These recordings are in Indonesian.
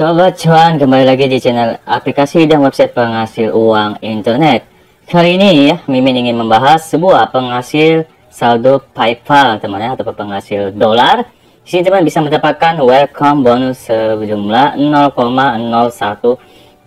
Sobat cuan kembali lagi di channel aplikasi dan website penghasil uang internet. Kali ini ya, Mimin ingin membahas sebuah penghasil saldo PayPal teman ya atau penghasil dolar. Di sini teman bisa mendapatkan welcome bonus sejumlah 0,01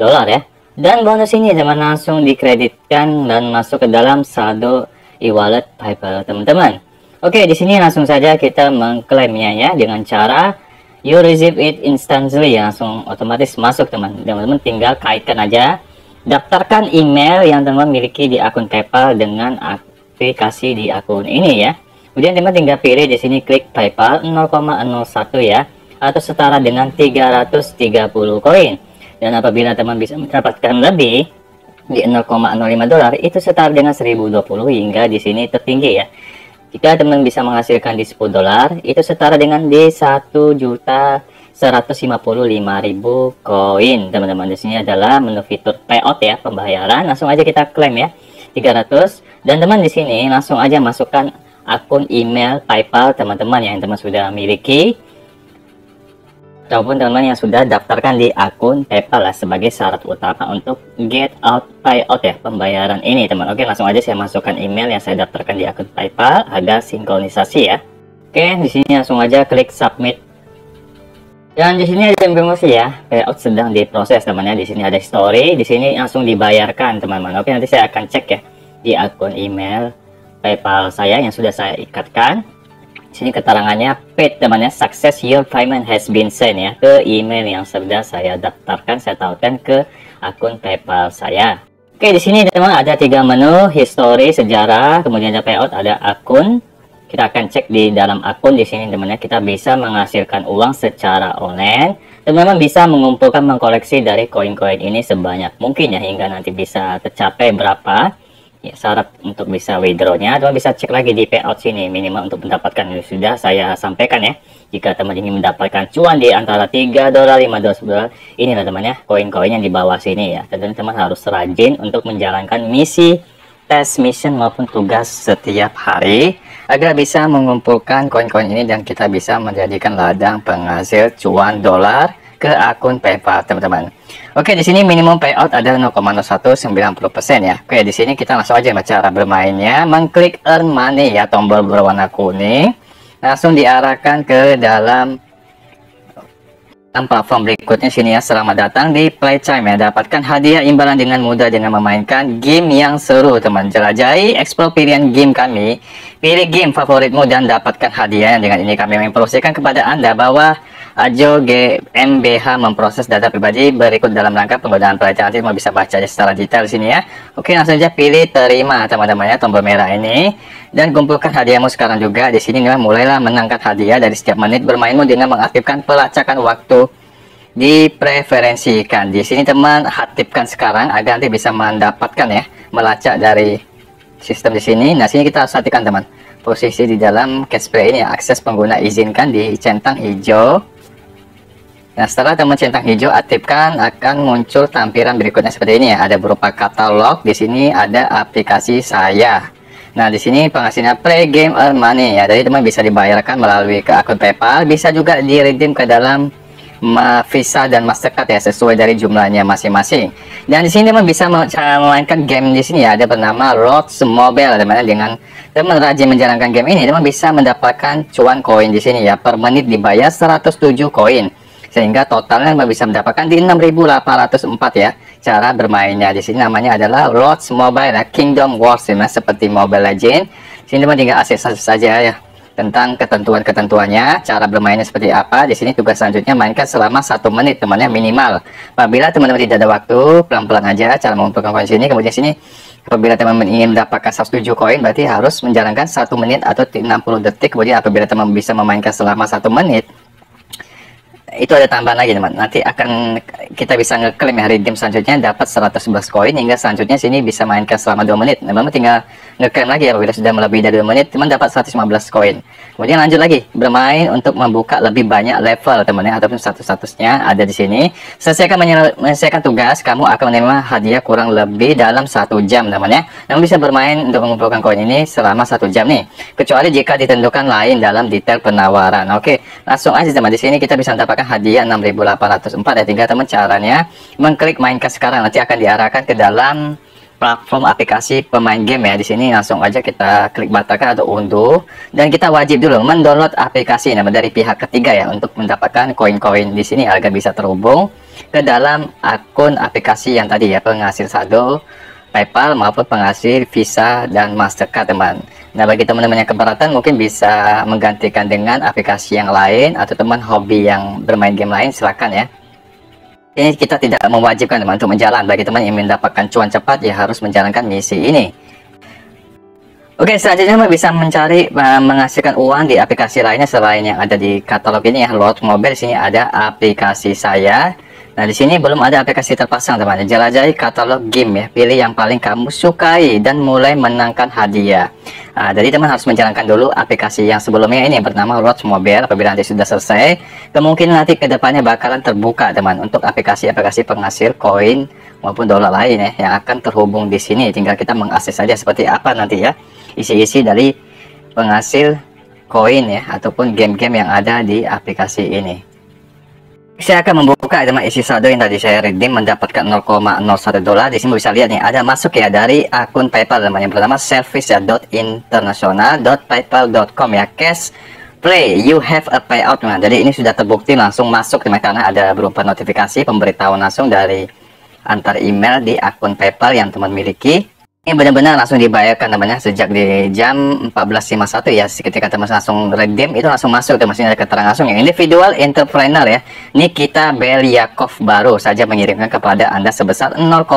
dolar ya. Dan bonus ini teman langsung dikreditkan dan masuk ke dalam saldo e-wallet PayPal teman-teman. Oke, di sini langsung saja kita mengklaimnya ya dengan cara you receive it instantly ya langsung otomatis masuk teman. Teman-teman tinggal kaitkan aja. Daftarkan email yang teman miliki di akun PayPal dengan aplikasi di akun ini ya. Kemudian teman tinggal pilih di sini klik PayPal 0,01 ya atau setara dengan 330 koin. Dan apabila teman bisa mendapatkan lebih di 0,05 dolar itu setara dengan 1020 hingga di sini tertinggi ya jika teman bisa menghasilkan di 10 dolar, itu setara dengan di 1 juta 155.000 koin. Teman-teman di sini adalah menu fitur payout ya, pembayaran. Langsung aja kita klaim ya. 300 dan teman di sini langsung aja masukkan akun email PayPal teman-teman yang teman sudah miliki ataupun teman-teman yang sudah daftarkan di akun PayPal lah sebagai syarat utama untuk get out payout ya pembayaran ini teman. Oke langsung aja saya masukkan email yang saya daftarkan di akun PayPal ada sinkronisasi ya. Oke di sini langsung aja klik submit. Dan di sini ada informasi ya payout sedang diproses teman ya. Di sini ada story, di sini langsung dibayarkan teman-teman. Oke nanti saya akan cek ya di akun email PayPal saya yang sudah saya ikatkan sini keterangannya paid temannya success your payment has been sent ya. Ke email yang sudah saya daftarkan saya tautkan ke akun PayPal saya. Oke di sini teman ada tiga menu history sejarah kemudian ada payout ada akun. Kita akan cek di dalam akun di sini teman-teman kita bisa menghasilkan uang secara online. Teman-teman bisa mengumpulkan mengkoleksi dari koin-koin ini sebanyak mungkin ya hingga nanti bisa tercapai berapa ya, syarat untuk bisa withdrawnya teman bisa cek lagi di payout sini. Minimal untuk mendapatkan ini sudah saya sampaikan ya. Jika teman ingin mendapatkan cuan di antara 3 dolar 5 dolar inilah teman ya koin-koin yang di bawah sini ya. Tentunya teman harus rajin untuk menjalankan misi tes mission maupun tugas setiap hari agar bisa mengumpulkan koin-koin ini dan kita bisa menjadikan ladang penghasil cuan dolar ke akun PayPal teman-teman. Oke di sini minimum payout ada 0,0190% ya. Oke di sini kita langsung aja cara bermainnya. Mengklik earn money ya tombol berwarna kuning. Langsung diarahkan ke dalam platform berikutnya sini ya selamat datang di Playtime ya dapatkan hadiah imbalan dengan mudah dengan memainkan game yang seru teman jelajahi explore pilihan game kami pilih game favoritmu dan dapatkan hadiah dengan ini kami mempromosikan kepada anda bahwa Ajo GmbH memproses data pribadi berikut dalam rangka penggunaan pelajaran. Nanti mau bisa baca secara detail sini ya. Oke langsung saja pilih terima teman-teman ya tombol merah ini. Dan kumpulkan hadiahmu sekarang juga. Di sini nih mulailah menangkat hadiah dari setiap menit bermainmu dengan mengaktifkan pelacakan waktu dipreferensikan. Di sini teman aktifkan sekarang agar nanti bisa mendapatkan ya melacak dari sistem di sini. Nah sini kita harus teman. Posisi di dalam cash play ini ya, akses pengguna izinkan di centang hijau Nah, setelah teman centang hijau aktifkan akan muncul tampilan berikutnya seperti ini ya. Ada berupa katalog, di sini ada aplikasi saya. Nah, di sini penghasilnya play game earn money ya. Jadi teman bisa dibayarkan melalui ke akun PayPal, bisa juga di redeem ke dalam Visa dan Mastercard ya sesuai dari jumlahnya masing-masing. Dan di sini teman bisa memainkan game di sini ya. Ada bernama Roads Mobile teman dengan teman rajin menjalankan game ini teman bisa mendapatkan cuan koin di sini ya. Per menit dibayar 107 koin sehingga totalnya bisa mendapatkan di 6804 ya cara bermainnya. Di sini namanya adalah Lords Mobile ya, Kingdom Wars ya, seperti Mobile Legend sini teman tinggal akses saja ya tentang ketentuan-ketentuannya cara bermainnya seperti apa. Di sini tugas selanjutnya mainkan selama satu menit temannya minimal. Apabila teman-teman tidak ada waktu pelan-pelan aja cara mengumpulkan koin sini. Kemudian sini apabila teman-teman ingin mendapatkan 107 koin berarti harus menjalankan satu menit atau 60 detik. Kemudian apabila teman bisa memainkan selama satu menit itu ada tambahan lagi teman. Nanti akan kita bisa ngeklaim ya redeem selanjutnya dapat 111 koin hingga selanjutnya sini bisa mainkan selama 2 menit. Teman-teman tinggal ngeklaim lagi apabila sudah melebihi dari 2 menit teman dapat 115 koin. Kemudian lanjut lagi bermain untuk membuka lebih banyak level teman-teman ataupun status-statusnya ada di sini. Selesaikan menyelesaikan tugas kamu akan menerima hadiah kurang lebih dalam satu jam teman-teman ya. Namun bisa bermain untuk mengumpulkan koin ini selama satu jam nih kecuali jika ditentukan lain dalam detail penawaran. Oke langsung aja teman di sini kita bisa mendapatkan hadiah 6804 ya tinggal teman caranya. Mengklik mainkan sekarang nanti akan diarahkan ke dalam platform aplikasi pemain game ya. Di sini langsung aja kita klik batalkan atau unduh. Dan kita wajib dulu mendownload aplikasi nah dari pihak ketiga ya untuk mendapatkan koin-koin di sini agar bisa terhubung ke dalam akun aplikasi yang tadi ya penghasil saldo PayPal maupun penghasil Visa dan Mastercard teman. Nah bagi teman-teman yang keberatan mungkin bisa menggantikan dengan aplikasi yang lain atau teman hobi yang bermain game lain silakan ya ini kita tidak mewajibkan teman untuk menjalan. Bagi teman yang mendapatkan cuan cepat ya harus menjalankan misi ini. Oke selanjutnya bisa mencari uh, menghasilkan uang di aplikasi lainnya selain yang ada di katalog ini ya. Load mobile sini ada aplikasi saya Nah, di sini belum ada aplikasi terpasang, teman. Jelajahi katalog game ya. Pilih yang paling kamu sukai dan mulai menangkan hadiah. Nah, jadi teman harus menjalankan dulu aplikasi yang sebelumnya ini yang bernama Roach Mobile. Apabila nanti sudah selesai, kemungkinan nanti ke depannya bakalan terbuka, teman, untuk aplikasi-aplikasi penghasil koin maupun dolar lain ya yang akan terhubung di sini. Tinggal kita mengakses saja seperti apa nanti ya isi-isi dari penghasil koin ya ataupun game-game yang ada di aplikasi ini saya akan membuka teman isi saldo yang tadi saya redeem mendapatkan 0,01 dolar. Di sini bisa lihat nih ada masuk ya dari akun PayPal. Teman yang pertama service ya dot international dot paypal.com ya cash play. You have a payout. Teman jadi ini sudah terbukti langsung masuk teman karena ada berupa notifikasi pemberitahuan langsung dari antar email di akun PayPal yang teman miliki ini benar-benar langsung dibayarkan namanya sejak di jam 14.51 ya. Ketika teman langsung redeem itu langsung masuk teman sini ada keterangan langsung yang individual entrepreneur ya. Nikita Belyakov baru saja mengirimkan kepada anda sebesar 0,01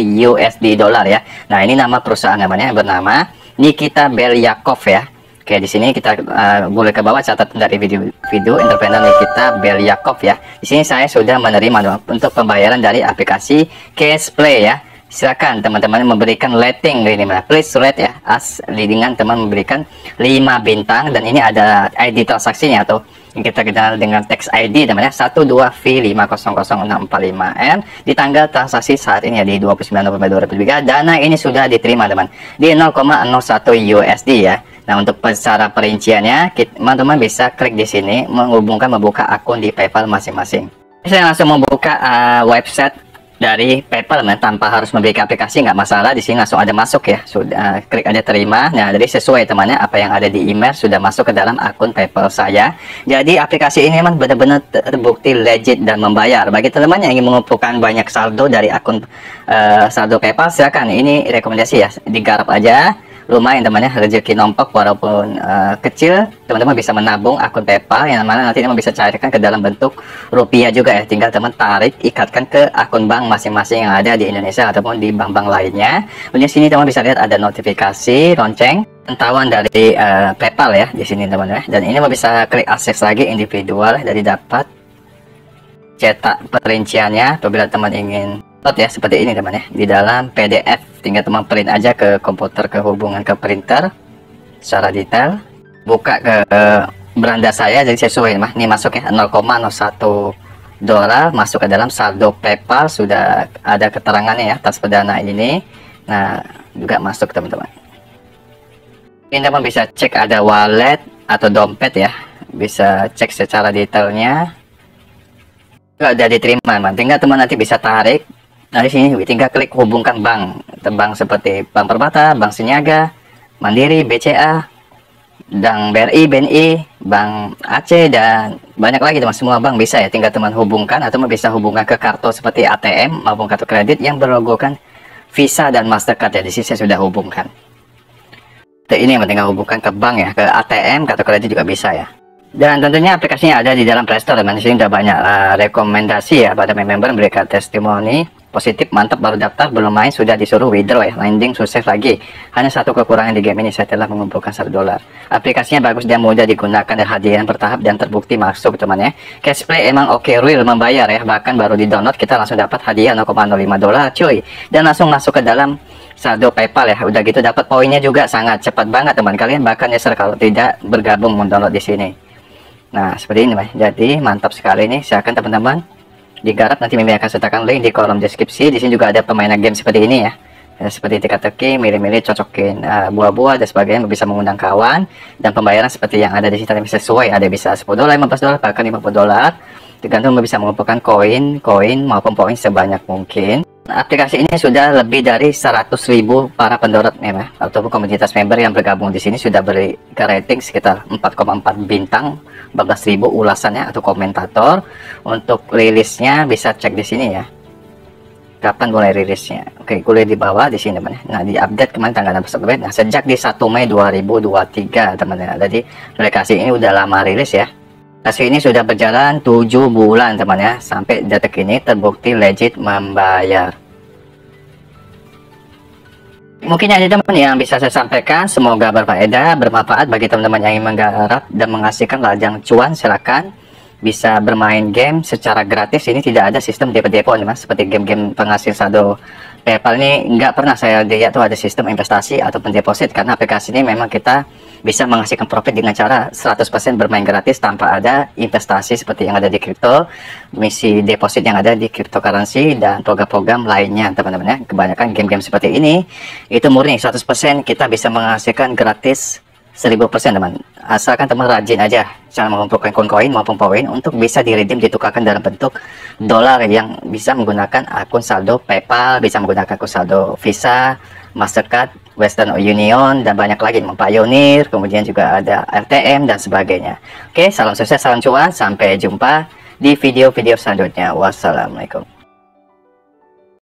USD dolar ya. Nah ini nama perusahaan namanya bernama Nikita Belyakov ya. Oke, di sini kita uh, boleh ke bawah catatan dari video video entrepreneur Nikita Belyakov ya. Di sini saya sudah menerima untuk pembayaran dari aplikasi Cashplay ya silakan teman-teman memberikan rating ini mana please rate ya as dengan teman memberikan 5 bintang. Dan ini ada ID transaksinya atau yang kita kenal dengan text ID teman ya 12V500645M di tanggal transaksi saat ini ya di 29 November 2023 dana ini sudah diterima teman. Di 0,01 USD ya. Nah untuk secara perinciannya teman-teman bisa klik di sini menghubungkan membuka akun di PayPal masing-masing. Saya langsung membuka uh, website dari PayPal man, tanpa harus memiliki aplikasi nggak masalah di sini langsung ada masuk ya. Sudah klik aja terima. Nah jadi sesuai temannya apa yang ada di email sudah masuk ke dalam akun PayPal saya. Jadi aplikasi ini memang benar-benar terbukti legit dan membayar. Bagi teman-teman yang ingin mengumpulkan banyak saldo dari akun uh, saldo PayPal silakan. Ini rekomendasi ya digarap aja lumayan temannya rezeki nombok walaupun uh, kecil. Teman-teman bisa menabung akun PayPal yang mana nanti teman bisa cairkan ke dalam bentuk rupiah juga ya. Tinggal teman tarik ikatkan ke akun bank masing-masing yang ada di Indonesia ataupun di bank-bank lainnya. Kemudian sini teman bisa lihat ada notifikasi lonceng pantauan dari uh, PayPal ya di sini teman ya. Dan ini bisa klik akses lagi individual dari dapat cetak perinciannya apabila teman ingin ya seperti ini teman ya. Di dalam PDF tinggal teman print aja ke komputer ke hubungan ke printer. Secara detail. Buka ke beranda saya jadi sesuai mah ini masuk ya. 0,01 dolar masuk ke dalam saldo PayPal. Sudah ada keterangannya ya atas perdana ini. Nah juga masuk teman-teman. Ini teman bisa cek ada wallet atau dompet ya. Bisa cek secara detailnya. Sudah diterima teman. Tinggal teman nanti bisa tarik Nah di sini tinggal klik hubungkan bank, bank seperti Bank Permata, Bank Seniaga, Mandiri, BCA, dan BRI, BNI, Bank Aceh dan banyak lagi teman semua bank bisa ya tinggal teman hubungkan atau bisa hubungkan ke kartu seperti ATM maupun kartu kredit yang berlogokan Visa dan Mastercard ya di sini saya sudah hubungkan. Dan ini yang tinggal hubungkan ke bank ya ke ATM kartu kredit juga bisa ya. Dan tentunya aplikasinya ada di dalam Play Store teman. Di sini sudah banyak uh, rekomendasi ya pada member memberikan testimoni positif mantap baru daftar belum main sudah disuruh withdraw ya. Landing sukses lagi. Hanya satu kekurangan di game ini saya telah mengumpulkan 1 dolar. Aplikasinya bagus dan mudah digunakan dan hadiah bertahap dan terbukti masuk teman ya. Cashplay emang oke okay, real membayar ya. Bahkan baru di download kita langsung dapat hadiah 0,05 dolar cuy. Dan langsung masuk ke dalam saldo PayPal ya. Udah gitu dapat poinnya juga sangat cepat banget teman kalian. Bahkan nyesel kalau tidak bergabung mendownload di sini. Nah seperti ini Mas. jadi mantap sekali nih. Silakan teman-teman digarap nanti Mimi akan sertakan link di kolom deskripsi. Di sini juga ada permainan game seperti ini ya. Ya, seperti teka-teki, milih-milih, cocokin uh, buah-buah dan sebagainya bisa mengundang kawan. Dan pembayaran seperti yang ada di sini bisa sesuai ada bisa 10 dolar 15 dolar bahkan 50 dolar. Tergantung bisa mengumpulkan koin koin maupun poin sebanyak mungkin aplikasi ini sudah lebih dari 100.000 para pendorot memang ataupun komunitas member yang bergabung di sini sudah beri rating sekitar 4,4 bintang 14.000 ulasannya atau komentator. Untuk rilisnya bisa cek di sini ya. Kapan mulai rilisnya? Oke kuliah di bawah di sini teman nah di update kemarin tanggal 16 Oktober. Nah sejak di 1 Mei 2023 teman-teman. Jadi aplikasi ini udah lama rilis ya aplikasi ini sudah berjalan 7 bulan teman ya sampai detik ini terbukti legit membayar Mungkin aja teman yang bisa saya sampaikan. Semoga berfaedah, bermanfaat bagi teman-teman yang ingin menggarap dan menghasilkan lajang cuan. Silakan bisa bermain game secara gratis. Ini tidak ada sistem depo-depo mas, seperti game-game penghasil saldo PayPal ini nggak pernah saya lihat tuh ada sistem investasi ataupun deposit karena aplikasi ini memang kita bisa menghasilkan profit dengan cara 100% bermain gratis tanpa ada investasi seperti yang ada di kripto, misi deposit yang ada di cryptocurrency dan program-program lainnya teman-teman ya. Kebanyakan game-game seperti ini itu murni 100% kita bisa menghasilkan gratis 1000% teman. Asalkan teman rajin aja cara mengumpulkan koin-koin maupun poin untuk bisa diredeem ditukarkan dalam bentuk dolar yang bisa menggunakan akun saldo PayPal bisa menggunakan akun saldo Visa Mastercard Western Union dan banyak lagi Pioneer kemudian juga ada RTM dan sebagainya. Oke salam sukses salam cuan sampai jumpa di video-video selanjutnya. Wassalamualaikum